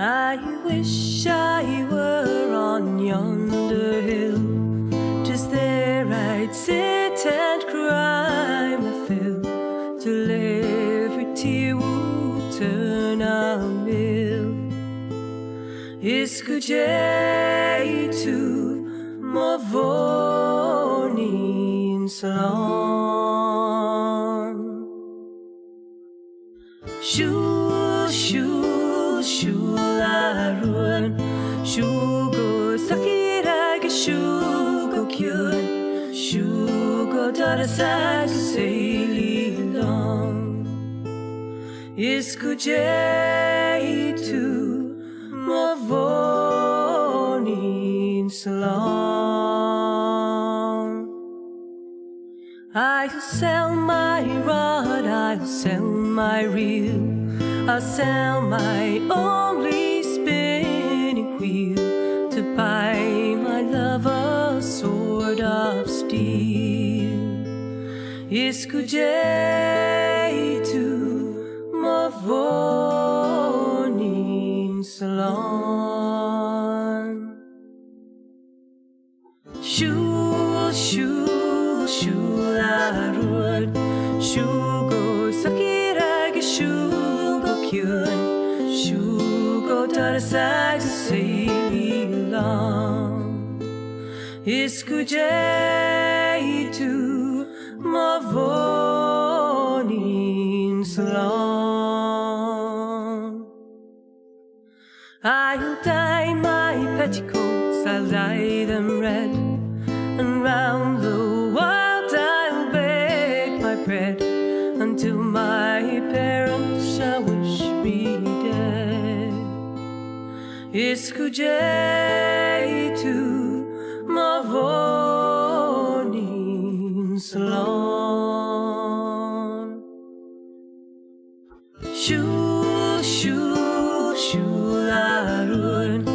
I wish I were on yonder hill. Just there I'd sit and cry my fill till every tear would turn a mill. Escuchei-tu Mavonin Salon. Shoo, shoo, shoo, darasag, saili long. Escuchei-tu Mavonin Salon. I'll sell my rod, I'll sell my reel, I'll sell my only of steel. Escuchei-tu Mavonin Salon. Shul, shul, shul, arun. Shugo sakirage, shugo kyun. Shugo darasag sailang. Escuchei-tu Mavonin Salon. I'll dye my petticoats, I'll dye them red, and round the world I'll bake my bread until my parents shall wish me dead. Escuchei-tu Shul, shul, shul, arun.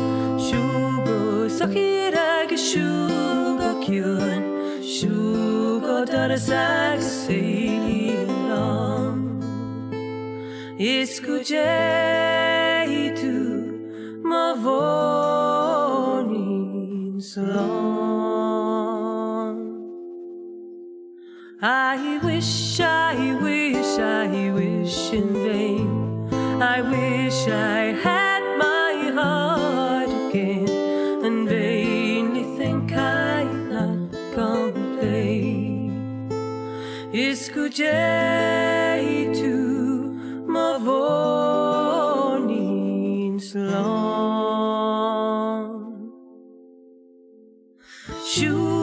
Shugo sakirage, shugo I wish, I wish, I wish in vain. I wish I had my heart again, and vainly think I not complain. Escuchei-tu Mavonin Salon. Shul, shul,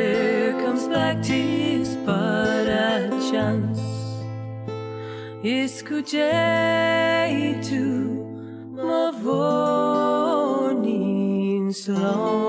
comes back, 'tis but a chance. Escuchei-tu Mavonin Salon.